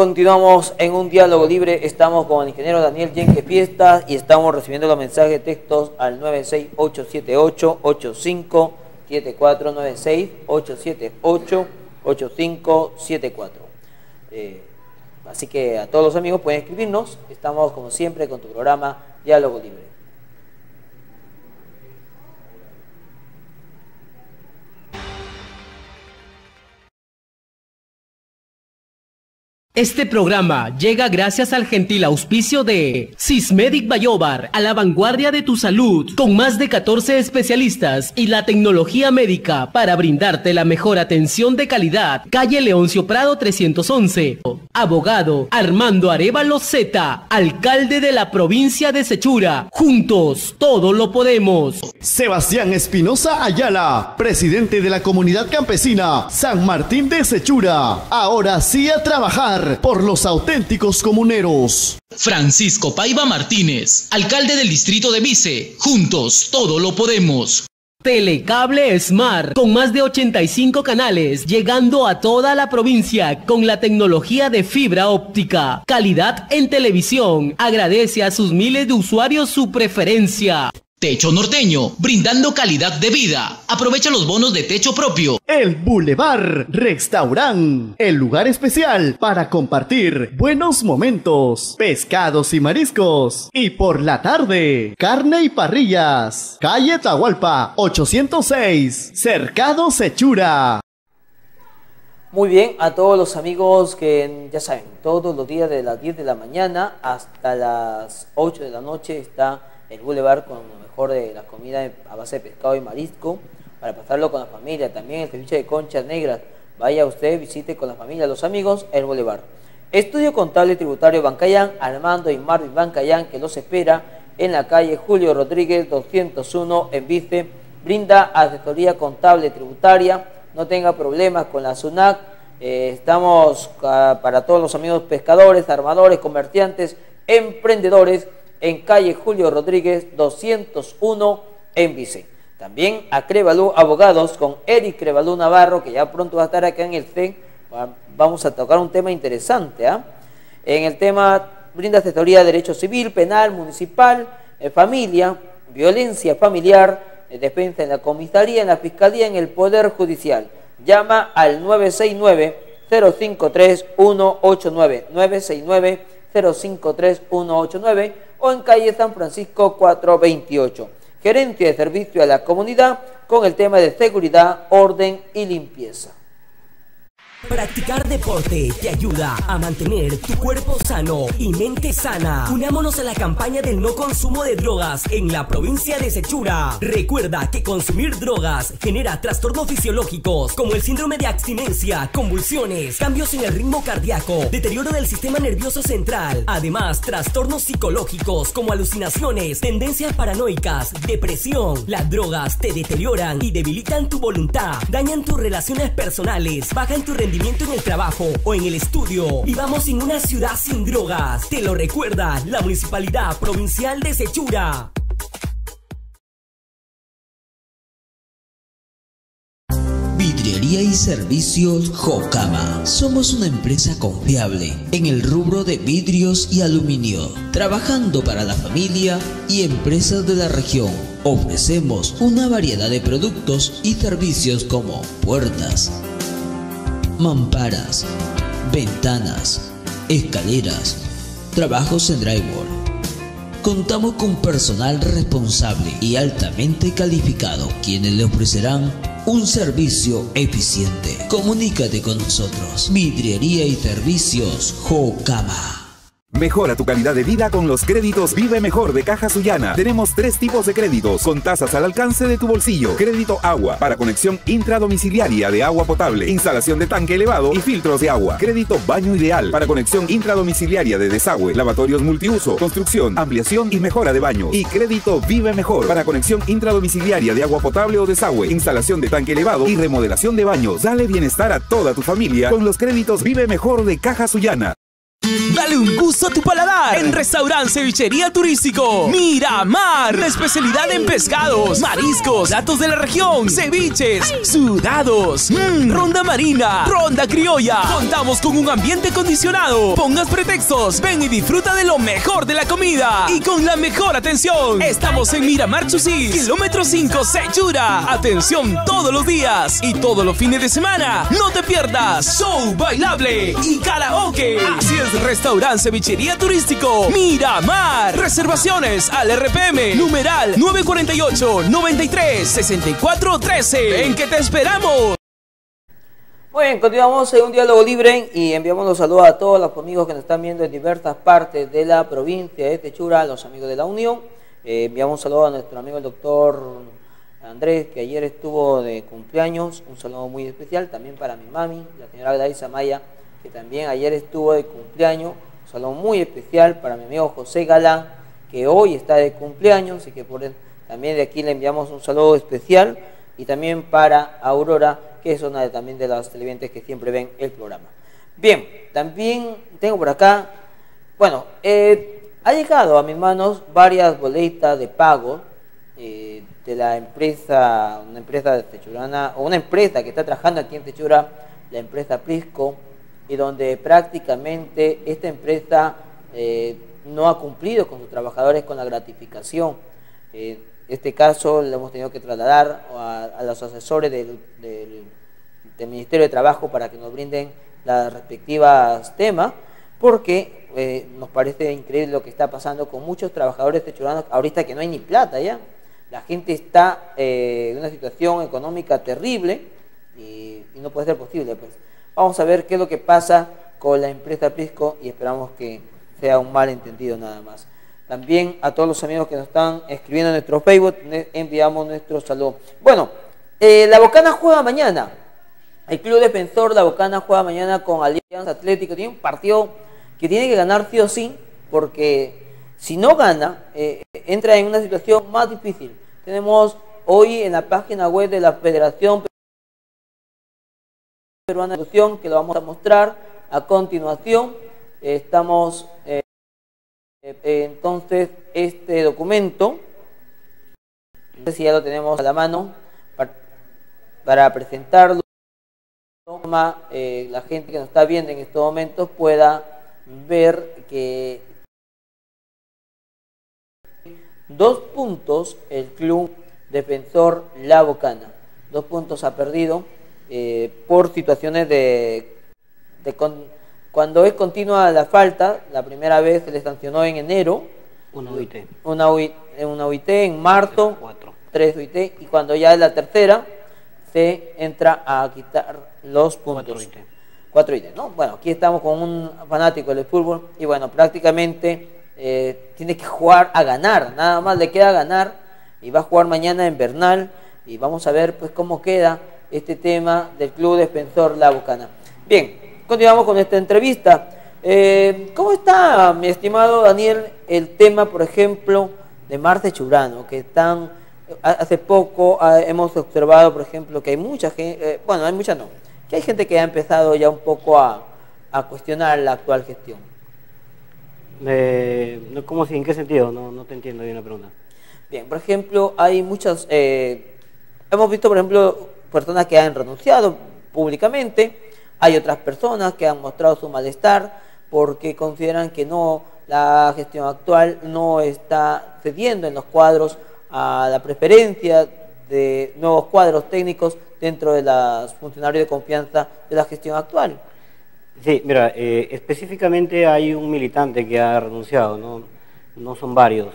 Continuamos en un diálogo libre. Estamos con el ingeniero Daniel Yenque Fiestas y estamos recibiendo los mensajes de textos al 96878-8574, 96878-8574. Eh, así que a todos los amigos pueden escribirnos. Estamos como siempre con tu programa Diálogo Libre. Este programa llega gracias al gentil auspicio de Sismedic Bayobar, a la vanguardia de tu salud, con más de 14 especialistas y la tecnología médica para brindarte la mejor atención de calidad. Calle Leoncio Prado 311. Abogado Armando Arevalo Z, alcalde de la provincia de Sechura. Juntos, todo lo podemos. Sebastián Espinosa Ayala, presidente de la comunidad campesina San Martín de Sechura. Ahora sí a trabajar por los auténticos comuneros. Francisco Paiva Martínez, alcalde del distrito de Vice. Juntos, todo lo podemos. Telecable Smart, con más de 85 canales, llegando a toda la provincia con la tecnología de fibra óptica. Calidad en televisión. Agradece a sus miles de usuarios su preferencia. Techo Norteño, brindando calidad de vida. Aprovecha los bonos de techo propio. El Boulevard Restaurant, el lugar especial para compartir buenos momentos, pescados y mariscos. Y por la tarde, carne y parrillas. Calle Tahualpa, 806, Cercado Sechura. Muy bien, a todos los amigos que ya saben, todos los días de las 10 de la mañana hasta las 8 de la noche está el Boulevard con de la comida a base de pescado y marisco, para pasarlo con la familia. También el ceviche de conchas negras. Vaya usted, visite con la familia, los amigos, el Boulevard. Estudio Contable Tributario Bancayán, Armando y Marvin Bancayán, que los espera en la calle Julio Rodríguez 201 en Vice. Brinda asesoría contable tributaria. No tenga problemas con la SUNAC. Eh, estamos ah, para todos los amigos pescadores, armadores, comerciantes, emprendedores en calle Julio Rodríguez 201 en Vice. También a Crevalú Abogados con Eric Crevalú Navarro, que ya pronto va a estar acá en el CEN. Vamos a tocar un tema interesante. ¿ah? En el tema brinda asesoría de derecho civil, penal, municipal, eh, familia, violencia familiar, eh, defensa en la comisaría, en la fiscalía, en el Poder Judicial. Llama al 969 053 189 969 053 189 o en calle San Francisco 428. Gerente de servicio a la comunidad con el tema de seguridad, orden y limpieza. Practicar deporte te ayuda a mantener tu cuerpo sano y mente sana. Unámonos a la campaña del no consumo de drogas en la provincia de Sechura. Recuerda que consumir drogas genera trastornos fisiológicos como el síndrome de abstinencia, convulsiones, cambios en el ritmo cardíaco, deterioro del sistema nervioso central. Además, trastornos psicológicos como alucinaciones, tendencias paranoicas, depresión. Las drogas te deterioran y debilitan tu voluntad, dañan tus relaciones personales, bajan tu rendimiento en el trabajo o en el estudio. Vivamos en una ciudad sin drogas. Te lo recuerda la Municipalidad Provincial de Sechura. Vidriería y servicios Jocama. Somos una empresa confiable en el rubro de vidrios y aluminio, trabajando para la familia y empresas de la región. Ofrecemos una variedad de productos y servicios como puertas, mamparas, ventanas, escaleras, trabajos en drywall. Contamos con personal responsable y altamente calificado, quienes le ofrecerán un servicio eficiente. Comunícate con nosotros. Vidriería y servicios Jocama. Mejora tu calidad de vida con los créditos Vive Mejor de Caja Suyana. Tenemos tres tipos de créditos con tasas al alcance de tu bolsillo. Crédito agua para conexión intradomiciliaria de agua potable, instalación de tanque elevado y filtros de agua. Crédito baño ideal para conexión intradomiciliaria de desagüe, lavatorios multiuso, construcción, ampliación y mejora de baños. Y crédito Vive Mejor para conexión intradomiciliaria de agua potable o desagüe, instalación de tanque elevado y remodelación de baños. Dale bienestar a toda tu familia con los créditos Vive Mejor de Caja Suyana. Dale un gusto a tu paladar en Restaurante Cevichería Turístico Miramar. La especialidad en pescados, mariscos, datos de la región, ceviches, sudados, mm, ronda marina, ronda criolla. Contamos con un ambiente acondicionado. Pongas pretextos, ven y disfruta de lo mejor de la comida y con la mejor atención. Estamos en Miramar Chusí, kilómetro 5, Sechura. Atención todos los días y todos los fines de semana. No te pierdas show bailable y karaoke. Así es, Restaurante Cevichería Turístico Miramar. Reservaciones al RPM, numeral 948 93 64 13. En que te esperamos. Muy bien, continuamos en un diálogo libre y enviamos los saludos a todos los amigos que nos están viendo en diversas partes de la provincia de Techura, los amigos de la Unión. Eh, enviamos un saludo a nuestro amigo el doctor Andrés, que ayer estuvo de cumpleaños. Un saludo muy especial también para mi mami, la señora Gladys Amaya, que también ayer estuvo de cumpleaños. Un saludo muy especial para mi amigo José Galán, que hoy está de cumpleaños y que por él, también de aquí le enviamos un saludo especial. Y también para Aurora, que es una de, también de las televidentes que siempre ven el programa. Bien, también tengo por acá, bueno, eh, ha llegado a mis manos varias boletas de pago eh, de la empresa, una empresa de Techurana, o una empresa que está trabajando aquí en Techura, la empresa Prisco, y donde prácticamente esta empresa eh, no ha cumplido con sus trabajadores con la gratificación. Eh, este caso lo hemos tenido que trasladar a, los asesores del, Ministerio de Trabajo para que nos brinden las respectivas temas, porque eh, nos parece increíble lo que está pasando con muchos trabajadores techuranos ahorita que no hay ni plata ya. La gente está en una situación económica terrible y, y no puede ser posible. pues Vamos a ver qué es lo que pasa con la empresa Prisco y esperamos que sea un malentendido nada más. También a todos los amigos que nos están escribiendo en nuestro Facebook, enviamos nuestro saludo. Bueno, eh, la Bocana juega mañana. El Club Defensor La Bocana juega mañana con Alianza Atlético. Tiene un partido que tiene que ganar sí o sí, porque si no gana, eh, entra en una situación más difícil. Tenemos hoy en la página web de la Federación Peruana de que lo vamos a mostrar a continuación. Estamos eh, entonces este documento, no sé si ya lo tenemos a la mano, para, para presentarlo, eh, la gente que nos está viendo en estos momentos pueda ver que dos puntos el club defensor La Bocana, dos puntos ha perdido eh, por situaciones de, de con, cuando es continua la falta, la primera vez se le sancionó en enero. Una UIT. Una, UIT, una UIT en marzo. Cuatro. Tres UIT. Y cuando ya es la tercera, se entra a quitar los puntos. Cuatro UIT. Cuatro UIT, ¿no? Bueno, aquí estamos con un fanático del fútbol y bueno, prácticamente eh, tiene que jugar a ganar. Nada más le queda ganar y va a jugar mañana en Bernal y vamos a ver pues cómo queda este tema del Club Defensor La Bucana. Bien, continuamos con esta entrevista. Eh, ¿Cómo está, mi estimado Daniel, el tema, por ejemplo, de Marte Churano, que están, hace poco ah, hemos observado, por ejemplo, que hay mucha gente, eh, bueno, hay mucha no, que hay gente que ha empezado ya un poco a, a cuestionar la actual gestión. Eh, ¿Cómo si? ¿En qué sentido? No, no te entiendo bien la pregunta. Bien, por ejemplo, hay muchas, eh, hemos visto, por ejemplo, personas que han renunciado públicamente, hay otras personas que han mostrado su malestar porque consideran que no la gestión actual no está cediendo en los cuadros a la preferencia de nuevos cuadros técnicos dentro de los funcionarios de confianza de la gestión actual. Sí, mira, eh, específicamente hay un militante que ha renunciado, no, no son varios.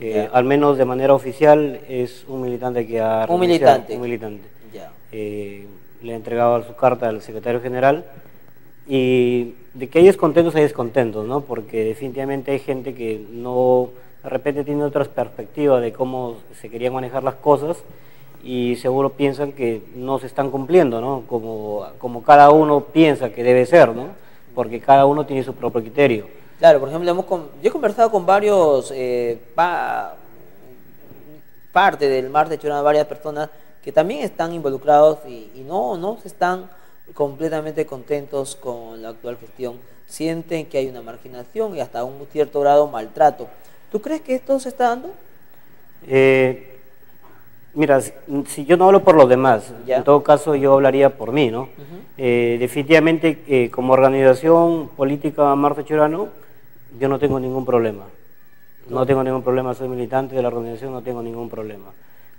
Eh, al menos de manera oficial es un militante que ha renunciado. Un militante. Un militante. Eh, le ha entregado su carta al secretario general y de que hay descontentos hay descontentos, ¿no? Porque definitivamente hay gente que no, de repente tiene otras perspectivas de cómo se querían manejar las cosas y seguro piensan que no se están cumpliendo, ¿no? Como, como cada uno piensa que debe ser, ¿no? Porque cada uno tiene su propio criterio. Claro, por ejemplo, hemos yo he conversado con varios, eh, pa, parte del Mar de varias personas que también están involucrados y, y no, no están completamente contentos con la actual gestión. Sienten que hay una marginación y hasta un cierto grado maltrato. ¿Tú crees que esto se está dando? Eh, mira, si, yo no hablo por los demás, en todo caso yo hablaría por mí, ¿no? Eh, definitivamente, eh, como organización política Marta Churano, yo no tengo ningún problema. No tengo ningún problema, soy militante de la organización, no tengo ningún problema.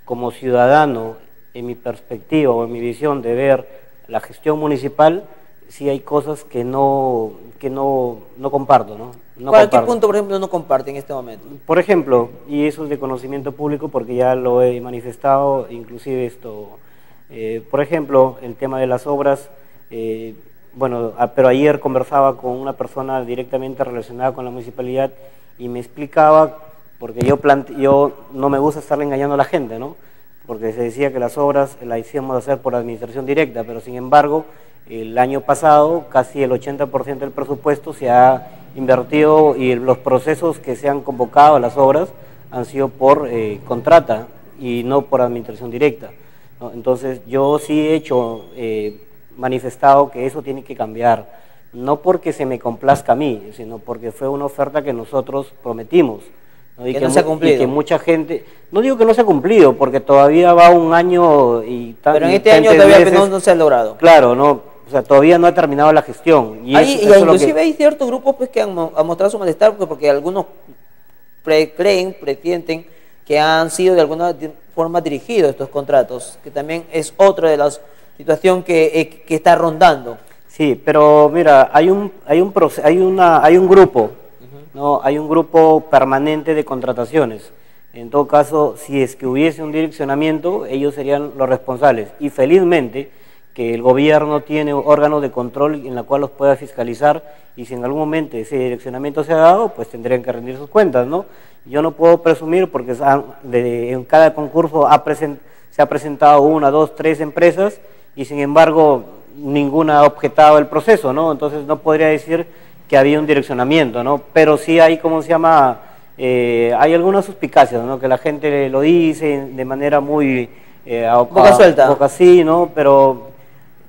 Como ciudadano, en mi perspectiva o en mi visión de ver la gestión municipal, sí hay cosas que no, que no, no comparto, ¿no? no ¿Cuál, ¿Qué punto, por ejemplo, no comparte en este momento? Por ejemplo, y eso es de conocimiento público porque ya lo he manifestado, inclusive esto, eh, por ejemplo, el tema de las obras, eh, bueno, pero ayer conversaba con una persona directamente relacionada con la municipalidad y me explicaba, porque yo, yo no me gusta estarle engañando a la gente, ¿no? Porque se decía que las obras las hicimos hacer por administración directa, pero sin embargo, el año pasado casi el 80% del presupuesto se ha invertido y los procesos que se han convocado a las obras han sido por eh, contrata y no por administración directa. Entonces yo sí he hecho, eh, manifestado que eso tiene que cambiar, no porque se me complazca a mí, sino porque fue una oferta que nosotros prometimos. Y que, no se ha cumplido. Y que mucha gente, no digo que no se ha cumplido, porque todavía va un año y Pero en este año todavía no, se ha logrado. Claro, no, o sea, todavía no ha terminado la gestión. Y, inclusive hay ciertos grupos pues, que han, mostrado su malestar porque, algunos creen, presienten que han sido de alguna forma dirigidos estos contratos, que también es otra de las situaciones que, eh, que está rondando. Sí, pero mira, hay un, hay un, hay una, hay un grupo ¿no? Hay un grupo permanente de contrataciones. En todo caso, si es que hubiese un direccionamiento, ellos serían los responsables. Y felizmente que el gobierno tiene órganos de control en la cual los pueda fiscalizar y si en algún momento ese direccionamiento se ha dado, pues tendrían que rendir sus cuentas, ¿no? Yo no puedo presumir porque en cada concurso se ha presentado una, dos, tres empresas y sin embargo ninguna ha objetado el proceso, ¿no? Entonces no podría decir que había un direccionamiento, ¿no? Pero sí hay, ¿cómo se llama? Eh, hay algunas suspicacias, ¿no? Que la gente lo dice de manera muy... Eh, boca suelta. Boca sí, ¿no? Pero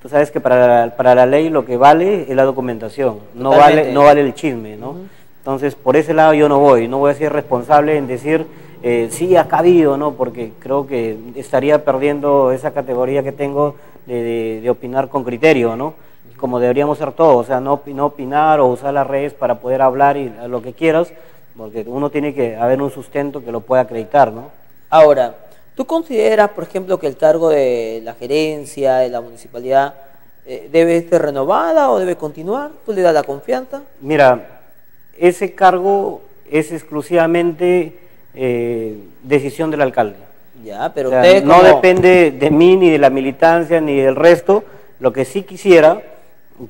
tú sabes que para la, para la ley lo que vale es la documentación, no vale, no vale el chisme, ¿no? Entonces, por ese lado yo no voy, no voy a ser responsable en decir, eh, sí, ha cabido, ¿no? Porque creo que estaría perdiendo esa categoría que tengo de, de opinar con criterio, ¿no? Como deberíamos ser todos, o sea, no, no opinar o usar las redes para poder hablar y lo que quieras, porque uno tiene que haber un sustento que lo pueda acreditar, ¿no? Ahora, ¿tú consideras, por ejemplo, que el cargo de la gerencia, de la municipalidad, eh, debe ser renovada o debe continuar? ¿Tú le das la confianza? Mira, ese cargo es exclusivamente eh, decisión del alcalde. Ya, pero no depende de mí, ni de la militancia, ni del resto. Lo que sí quisiera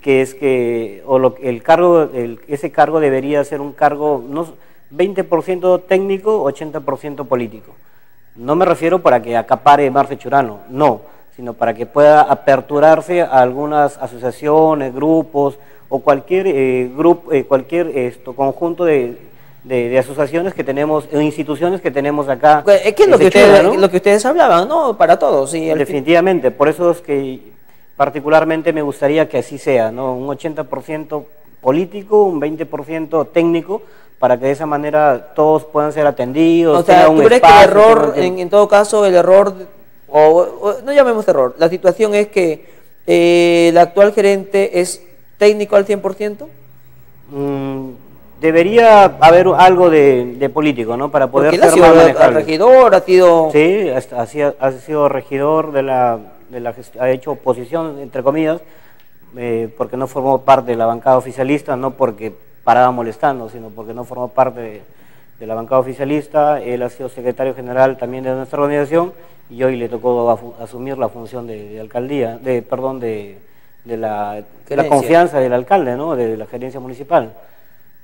que es que o lo, el cargo, el, ese cargo debería ser un cargo no 20% técnico, 80% político. No me refiero para que acapare Marce Churano, no, sino para que pueda aperturarse a algunas asociaciones, grupos o cualquier eh, grupo, eh, cualquier esto conjunto de, de, asociaciones que tenemos, instituciones que tenemos acá. Es que es lo que, ustedes, lo que ustedes hablaban, ¿no? Para todos, sí. Definitivamente, por eso es que particularmente me gustaría que así sea, ¿no? Un 80% político, un 20% técnico, para que de esa manera todos puedan ser atendidos. O sea, ¿tú crees que el error, en, todo caso, el error, o, no llamemos error, la situación es que eh, el actual gerente es técnico al 100%? Mm, debería haber algo de, político, ¿no? Para poder ser ha regidor, ha sido... Sí, ha sido regidor de la ha hecho oposición, entre comillas, eh, porque no formó parte de la bancada oficialista, no porque paraba molestando, sino porque no formó parte de, la bancada oficialista. Él ha sido secretario general también de nuestra organización y hoy le tocó asumir la función de, alcaldía, de perdón, de, la, confianza del alcalde, ¿no? de la gerencia municipal.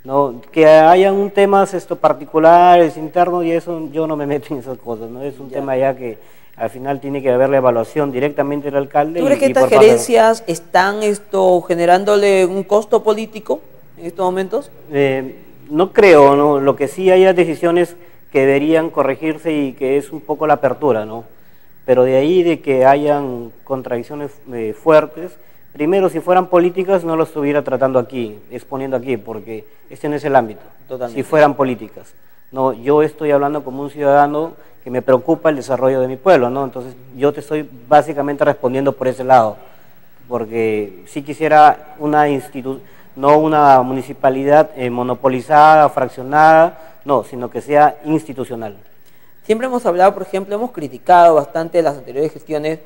¿no? Que hayan un temas esto particulares, internos, y eso yo no me meto en esas cosas, ¿no? Es un tema ya que al final tiene que haber la evaluación directamente del alcalde. ¿Tú crees que estas gerencias están esto generándole un costo político en estos momentos? Eh, no creo, ¿no? Lo que sí hay decisiones que deberían corregirse y que es un poco la apertura, ¿no? Pero de ahí de que hayan contradicciones eh, fuertes, primero, si fueran políticas, no lo estuviera tratando aquí, exponiendo aquí, porque este no es el ámbito. Totalmente. Si fueran políticas. No, yo estoy hablando como un ciudadano que me preocupa el desarrollo de mi pueblo, ¿no? Entonces, yo te estoy básicamente respondiendo por ese lado, porque si quisiera una institución, no una municipalidad eh, monopolizada, fraccionada, no, sino que sea institucional. Siempre hemos hablado, por ejemplo, hemos criticado bastante las anteriores gestiones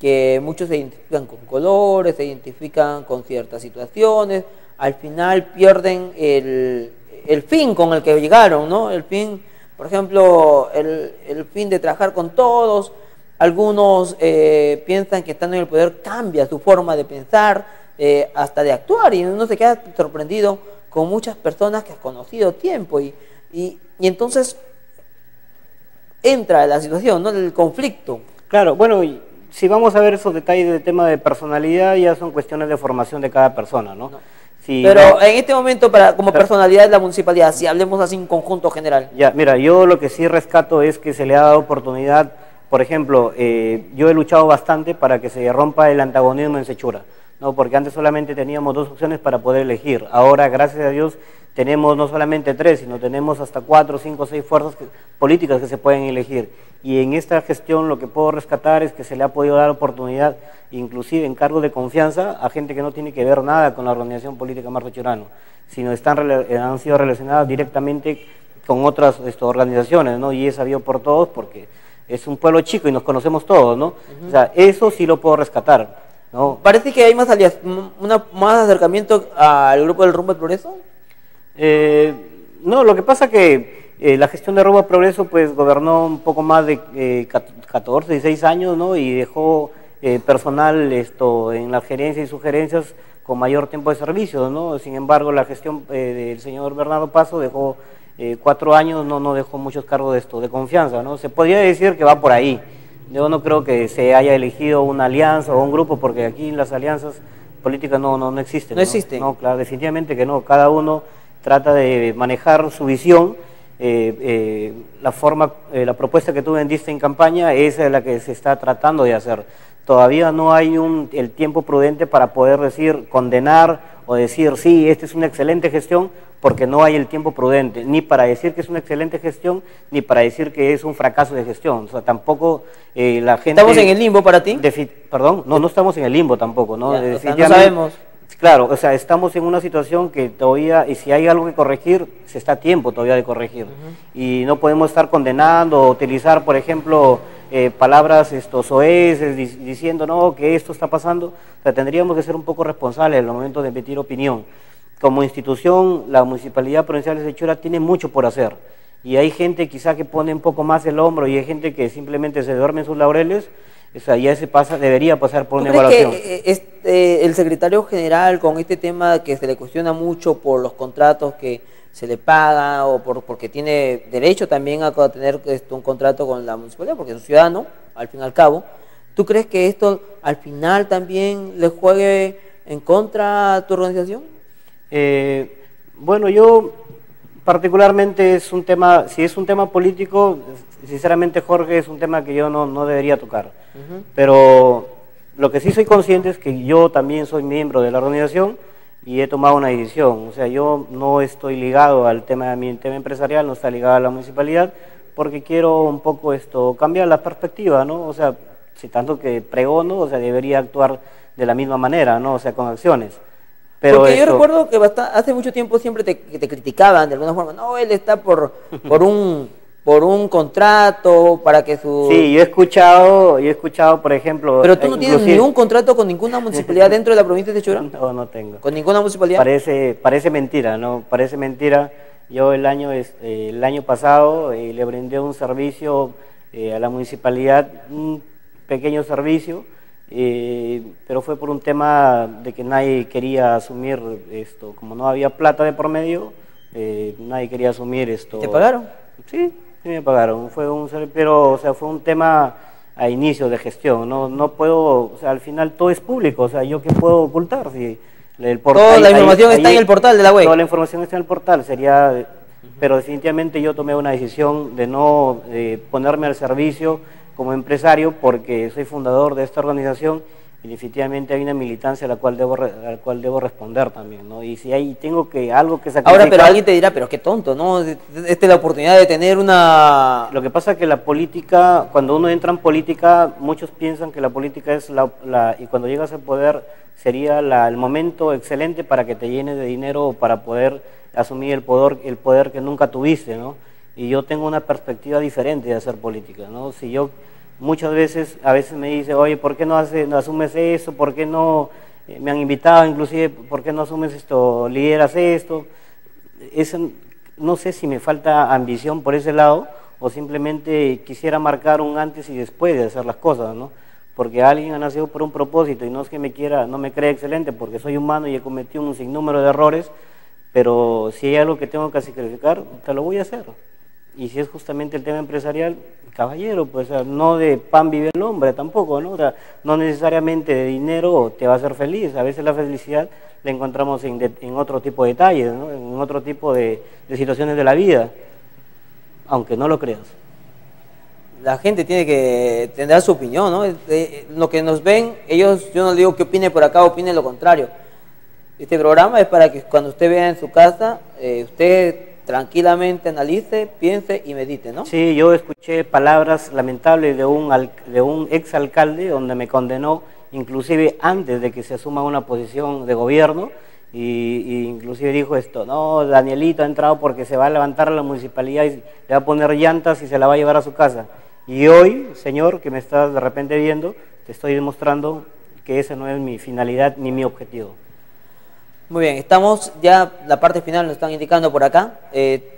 que muchos se identifican con colores, se identifican con ciertas situaciones, al final pierden el, el fin con el que llegaron, ¿no? El fin, por ejemplo, el, el fin de trabajar con todos. Algunos eh, piensan que estando en el poder cambia su forma de pensar, eh, hasta de actuar, y uno se queda sorprendido con muchas personas que has conocido tiempo. Y, y, y entonces entra la situación, ¿no? El conflicto. Claro, bueno, y si vamos a ver esos detalles del tema de personalidad, ya son cuestiones de formación de cada persona, ¿no? Si Pero no- en este momento, para como personalidad de la municipalidad, si hablemos así en conjunto general. Ya, mira, yo lo que sí rescato es que se le ha dado oportunidad, por ejemplo, eh, yo he luchado bastante para que se rompa el antagonismo en Sechura, ¿no? porque antes solamente teníamos dos opciones para poder elegir. Ahora, gracias a Dios, tenemos no solamente tres, sino tenemos hasta cuatro, cinco, seis fuerzas que- políticas que se pueden elegir. Y en esta gestión lo que puedo rescatar es que se le ha podido dar oportunidad, inclusive en cargos de confianza, a gente que no tiene que ver nada con la organización política Marco Churano, sino están, eh, han sido relacionadas directamente con otras esto, organizaciones, ¿no? Y es sabido por todos porque es un pueblo chico y nos conocemos todos, ¿no? O sea, eso sí lo puedo rescatar, ¿no? Parece que hay más, alias- una, más acercamiento al grupo del Rumbo del Progreso. Eh, no, lo que pasa que eh, la gestión de Rumbo al Progreso pues gobernó un poco más de eh, cat- 14, 16 años, ¿no? Y dejó eh, personal esto en las gerencias y sugerencias con mayor tiempo de servicio, ¿no? Sin embargo, la gestión eh, del señor Bernardo Paso dejó cuatro años, no, no dejó muchos cargos de esto, de confianza, ¿no? Se podría decir que va por ahí. Yo no creo que se haya elegido una alianza o un grupo, porque aquí las alianzas políticas no, no, no existen. No existen. No, claro, definitivamente que no. Cada uno trata de manejar su visión. eh, eh, la forma, eh, la propuesta que tú vendiste en campaña esa es la que se está tratando de hacer. Todavía no hay un, el tiempo prudente para poder decir, condenar o decir, sí, esta es una excelente gestión, porque no hay el tiempo prudente, ni para decir que es una excelente gestión, ni para decir que es un fracaso de gestión. O sea, tampoco eh, la gente... ¿Estamos en el limbo para ti? Perdón, no, no estamos en el limbo tampoco, ¿no? Ya, o sea, no sabemos. Claro, o sea, estamos en una situación que todavía, y si hay algo que corregir, se está a tiempo todavía de corregir. Y no podemos estar condenando o utilizar, por ejemplo, eh, palabras estos soeces di- diciendo, no, que esto está pasando. O sea, tendríamos que ser un poco responsables en el momento de emitir opinión. Como institución, la Municipalidad Provincial de Sechura tiene mucho por hacer. Y hay gente quizá que pone un poco más el hombro y hay gente que simplemente se duerme en sus laureles. O sea, ya se pasa, debería pasar por ¿Tú una crees evaluación. que eh, este, el secretario general con este tema que se le cuestiona mucho por los contratos que se le paga o por, porque tiene derecho también a tener este, un contrato con la municipalidad, porque es un ciudadano, al fin y al cabo, ¿tú crees que esto al final también le juegue en contra a tu organización? Eh, bueno, yo particularmente es un tema, si es un tema político, sinceramente Jorge es un tema que yo no, no debería tocar. Pero lo que sí soy consciente es que yo también soy miembro de la organización y he tomado una decisión. O sea, yo no estoy ligado al tema de mi tema empresarial, no está ligado a la municipalidad, porque quiero un poco esto, cambiar la perspectiva, ¿no? O sea, si tanto que pregono, o sea, debería actuar de la misma manera, ¿no? O sea, con acciones. Pero Porque yo recuerdo que basta- hace mucho tiempo siempre te, te criticaban de alguna forma. No, él está por, por un por un contrato para que su... Sí, yo he escuchado, yo he escuchado, por ejemplo... Pero tú eh, no tienes ningún contrato con ninguna municipalidad dentro de la provincia de Chura. No, no tengo. ¿Con ninguna municipalidad? Parece, parece mentira, ¿no? Parece mentira. Yo el año, eh, el año pasado eh, le brindé un servicio eh, a la municipalidad, un pequeño servicio, eh, pero fue por un tema de que nadie quería asumir esto. Como no había plata de por medio, eh, nadie quería asumir esto. ¿Te pagaron? Sí, sí me pagaron. Fue un, pero, o sea, fue un tema a inicio de gestión. No, no puedo, o sea, al final todo es público. O sea, yo qué puedo ocultar si el portal. Toda la ahí- información ahí- está en el portal de la web. Toda la información está en el portal. Sería, pero definitivamente yo tomé una decisión de no eh, ponerme al servicio como empresario porque soy fundador de esta organización y definitivamente hay una militancia a la cual debo, a la cual debo responder también, ¿no? Y si hay, tengo que algo que sacrificar... Ahora, pero alguien te dirá, pero qué tonto, ¿no? Esta es la oportunidad de tener una... Lo que pasa es que la política, cuando uno entra en política, muchos piensan que la política es la... la y cuando llegas al poder sería la, el momento excelente para que te llenes de dinero para poder asumir el poder, el poder que nunca tuviste, ¿no? Y yo tengo una perspectiva diferente de hacer política, ¿no? Si yo muchas veces, a veces me dice, oye, ¿por qué no, hace, no asumes eso? ¿Por qué no eh, me han invitado inclusive, ¿por qué no asumes esto, lideras esto? Es, no sé si me falta ambición por ese lado o simplemente quisiera marcar un antes y después de hacer las cosas, ¿no? Porque alguien ha nacido por un propósito y no es que me quiera, no me crea excelente porque soy humano y he cometido un sinnúmero de errores, pero si hay algo que tengo que sacrificar, te lo voy a hacer. Y si es justamente el tema empresarial, caballero, pues no de pan vive el hombre tampoco, ¿no? no necesariamente de dinero te va a hacer feliz, a veces la felicidad la encontramos en, otro tipo de detalles, en otro tipo de, situaciones de la vida, aunque no lo creas. La gente tiene que tener su opinión, ¿no? lo que nos ven, ellos, yo no digo que opine por acá, opine lo contrario. Este programa es para que cuando usted vea en su casa, eh, usted tranquilamente analice, piense y medite, ¿no? Sí, yo escuché palabras lamentables de un, de un exalcalde donde me condenó inclusive antes de que se asuma una posición de gobierno y, inclusive dijo esto, no, Danielito ha entrado porque se va a levantar a la municipalidad y le va a poner llantas y se la va a llevar a su casa. Y hoy, señor, que me estás de repente viendo, te estoy demostrando que esa no es mi finalidad ni mi objetivo. Muy bien, estamos ya, la parte final nos están indicando por acá. Eh,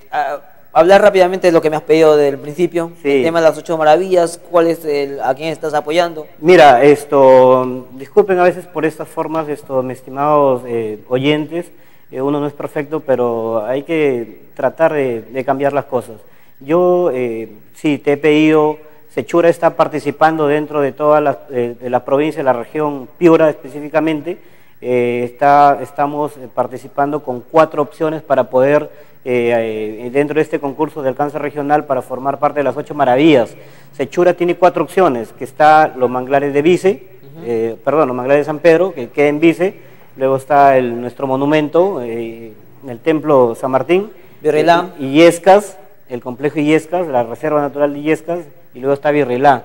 hablar rápidamente de lo que me has pedido del principio, el tema de las ocho maravillas, cuál es el, a quién estás apoyando. Mira, esto, disculpen a veces por estas formas, esto, mis estimados eh, oyentes, eh, uno no es perfecto, pero hay que tratar de, cambiar las cosas. Yo sí te he pedido, Sechura está participando dentro de todas las de la provincia, de la región Piura específicamente, eh, está, estamos eh, participando con cuatro opciones para poder, eh, dentro de este concurso de alcance regional, para formar parte de las ocho maravillas. Sechura tiene cuatro opciones, que está los manglares de Vice, perdón, los manglares de San Pedro, que queda en Vice, luego está el, nuestro monumento, el Templo San Martín, Virrilá. Illescas, el complejo Illescas, la Reserva Natural de Illescas, y luego está Virrilá.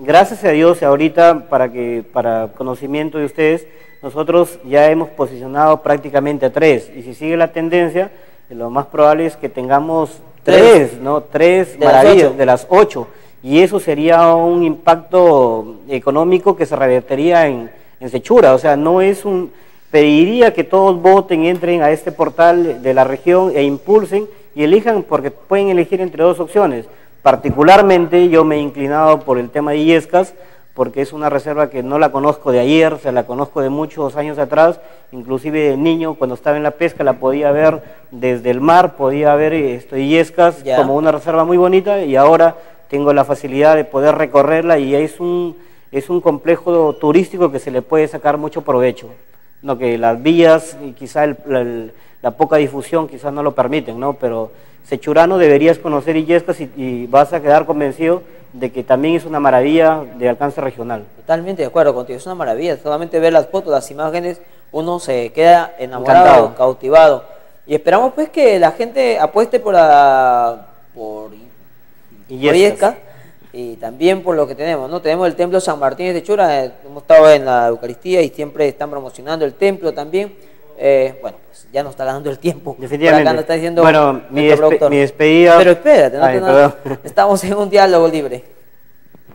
Gracias a Dios, ahorita, para, que, para conocimiento de ustedes, nosotros ya hemos posicionado prácticamente a tres. Y si sigue la tendencia, lo más probable es que tengamos tres, ¿no? Tres maravillas de las ocho. Y eso sería un impacto económico que se revertiría en, en Sechura. O sea, no es un... Pediría que todos voten, entren a este portal de la región e impulsen y elijan, porque pueden elegir entre dos opciones. Particularmente yo me he inclinado por el tema de Illescas, porque es una reserva que no la conozco de ayer, se la conozco de muchos años atrás, inclusive de niño cuando estaba en la pesca la podía ver desde el mar, podía ver esto, Illescas como una reserva muy bonita y ahora tengo la facilidad de poder recorrerla y es un, es un complejo turístico que se le puede sacar mucho provecho. No, que las vías y quizá la poca difusión quizás no lo permiten, ¿no? pero Sechurano deberías conocer Illescas y vas a quedar convencido de que también es una maravilla de alcance regional. Totalmente de acuerdo contigo, es una maravilla. Solamente ver las fotos, las imágenes, uno se queda enamorado, cautivado. Y esperamos pues que la gente apueste por la, por y también por lo que tenemos, ¿no? Tenemos el templo San Martín de Chura, eh, hemos estado en la Eucaristía y siempre están promocionando el templo también. Eh, bueno, pues ya nos está dando el tiempo. Definitivamente. está diciendo bueno, mi, mi, despedida. Pero espérate, no, estamos en un diálogo libre.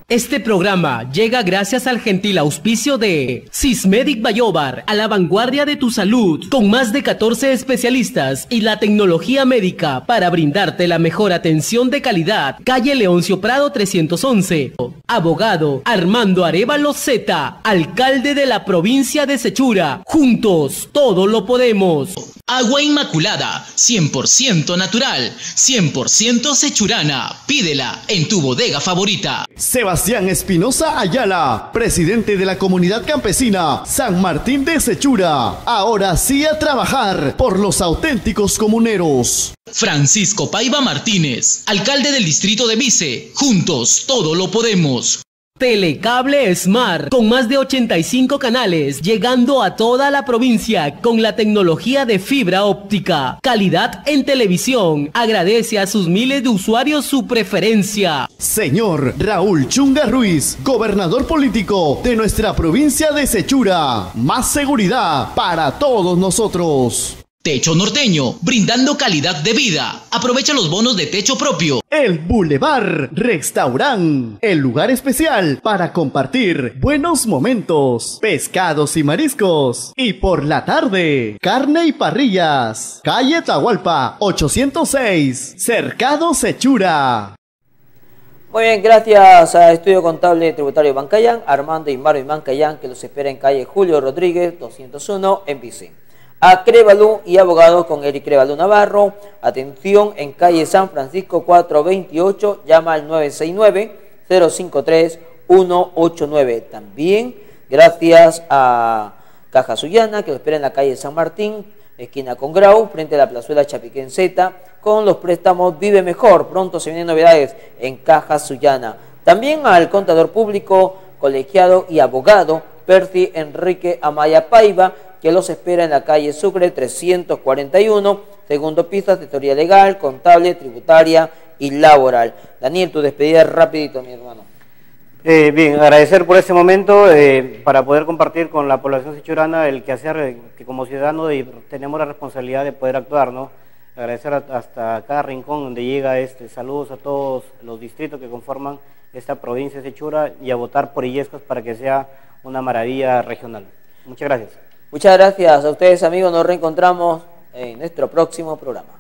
Este programa llega gracias al gentil auspicio de Sismedic Bayobar, a la vanguardia de tu salud, con más de 14 especialistas y la tecnología médica para brindarte la mejor atención de calidad. Calle Leoncio Prado 311. Abogado Armando Arevalo Z, alcalde de la provincia de Sechura. Juntos, todo lo podemos. Agua Inmaculada, 100% natural, 100% sechurana. Pídela en tu bodega favorita. Sebastián Espinosa Ayala, presidente de la comunidad campesina San Martín de Sechura. Ahora sí a trabajar por los auténticos comuneros. Francisco Paiva Martínez, alcalde del distrito de Vice. Juntos todo lo podemos. Telecable Smart, con más de 85 canales, llegando a toda la provincia con la tecnología de fibra óptica. Calidad en televisión. Agradece a sus miles de usuarios su preferencia. Señor Raúl Chunga Ruiz, gobernador político de nuestra provincia de Sechura. Más seguridad para todos nosotros. Techo Norteño, brindando calidad de vida. Aprovecha los bonos de techo propio. El Boulevard Restaurant, el lugar especial para compartir buenos momentos, pescados y mariscos. Y por la tarde, carne y parrillas. Calle Tahualpa, 806, Cercado Sechura. Muy bien, gracias a Estudio Contable Tributario Bancayán, Armando y Mario Bancayán, que los espera en calle Julio Rodríguez, 201, en Vicente a Crevalú y abogado con Eric Crevalú Navarro. Atención en calle San Francisco 428, llama al 969-053-189. También gracias a Caja Suyana que lo espera en la calle San Martín, esquina con Grau, frente a la plazuela Chapiquén Z, con los préstamos Vive Mejor. Pronto se vienen novedades en Caja Suyana. También al contador público, colegiado y abogado Percy Enrique Amaya Paiva, que los espera en la calle Sucre 341, segundo piso, asesoría legal, contable, tributaria y laboral. Daniel, tu despedida rapidito, mi hermano. Eh, bien, agradecer por este momento eh, para poder compartir con la población sechurana el quehacer eh, que como ciudadanos tenemos la responsabilidad de poder actuar, ¿no? Agradecer hasta cada rincón donde llega este. Saludos a todos los distritos que conforman esta provincia de Sechura y a votar por Illescos para que sea una maravilla regional. Muchas gracias. Muchas gracias a ustedes amigos, nos reencontramos en nuestro próximo programa.